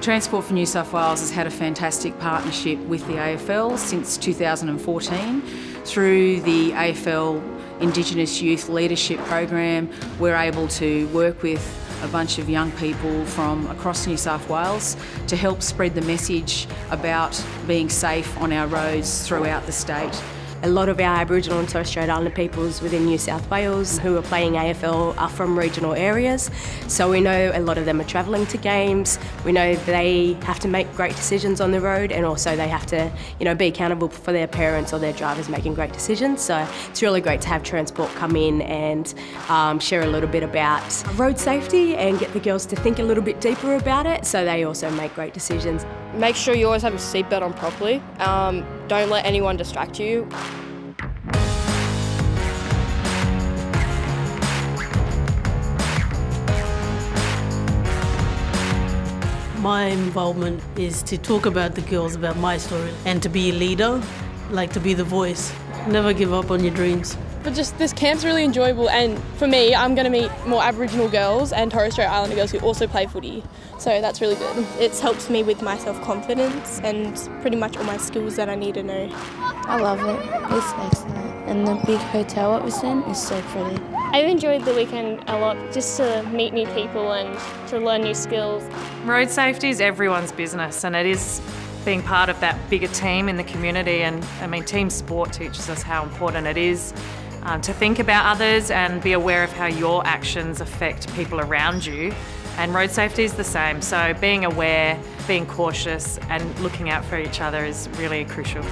Transport for New South Wales has had a fantastic partnership with the AFL since 2014. Through the AFL Indigenous Youth Leadership Program, we're able to work with a bunch of young people from across New South Wales to help spread the message about being safe on our roads throughout the state. A lot of our Aboriginal and Torres Strait Islander peoples within New South Wales who are playing AFL are from regional areas, so we know a lot of them are travelling to games. We know they have to make great decisions on the road, and also they have to, you know, be accountable for their parents or their drivers making great decisions. So it's really great to have transport come in and um, share a little bit about road safety and get the girls to think a little bit deeper about it, so they also make great decisions. Make sure you always have your seatbelt on properly. Um, don't let anyone distract you. My involvement is to talk about the girls, about my story, and to be a leader, like to be the voice. Never give up on your dreams. But just this camp's really enjoyable, and for me, I'm going to meet more Aboriginal girls and Torres Strait Islander girls who also play footy. So that's really good. It's helped me with my self confidence and pretty much all my skills that I need to know. I love it. It's excellent. And the big hotel it was in is so pretty. I've enjoyed the weekend a lot just to meet new people and to learn new skills. Road safety is everyone's business and it is being part of that bigger team in the community and I mean team sport teaches us how important it is um, to think about others and be aware of how your actions affect people around you and road safety is the same so being aware, being cautious and looking out for each other is really crucial.